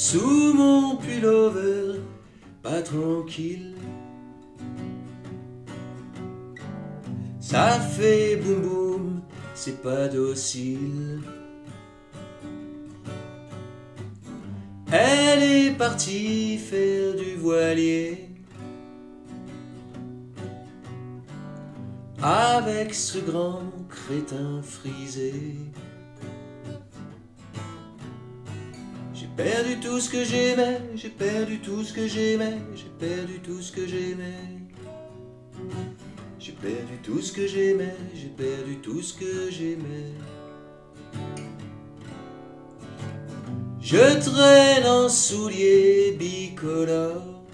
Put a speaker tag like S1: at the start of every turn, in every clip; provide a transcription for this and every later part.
S1: Sous mon pullover, pas tranquille. Ça fait boum boum, c'est pas docile. Elle est partie faire du voilier avec ce grand crétin frisé. Perdu tout ce que j'aimais, j'ai perdu tout ce que j'aimais, j'ai perdu tout ce que j'aimais. J'ai perdu tout ce que j'aimais, j'ai perdu tout ce que j'aimais. Je traîne en souliers bicolores,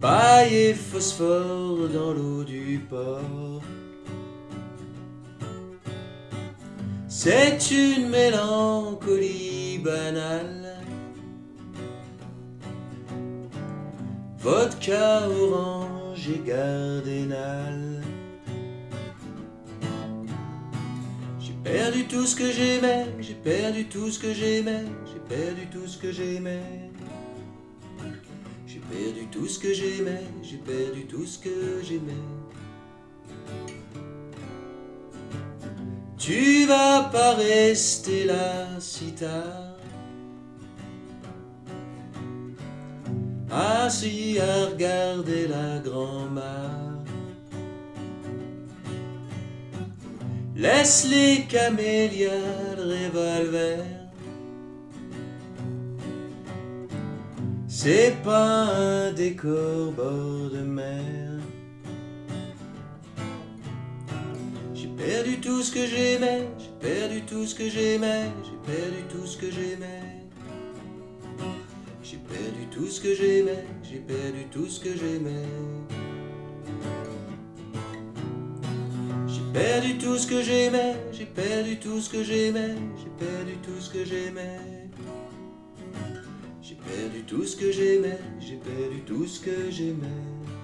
S1: paille et phosphore dans l'eau du port. C'est une mélancolie banale. Vodka orange et gardénal. J'ai perdu tout ce que j'aimais, j'ai perdu tout ce que j'aimais, j'ai perdu tout ce que j'aimais. J'ai perdu tout ce que j'aimais, j'ai perdu tout ce que j'aimais. Tu vas pas rester là si tard. Assis à regarder la grand-mare. Laisse les camélias, le revolver. C'est pas un décor bord de mer. Perdu tout ce que j'aimais, j'ai perdu tout ce que j'aimais, j'ai perdu tout ce que j'aimais. J'ai perdu tout ce que j'aimais, j'ai perdu tout ce que j'aimais. J'ai perdu tout ce que j'aimais, j'ai perdu tout ce que j'aimais, j'ai perdu tout ce que j'aimais. J'ai perdu tout ce que j'aimais, j'ai perdu tout ce que j'aimais.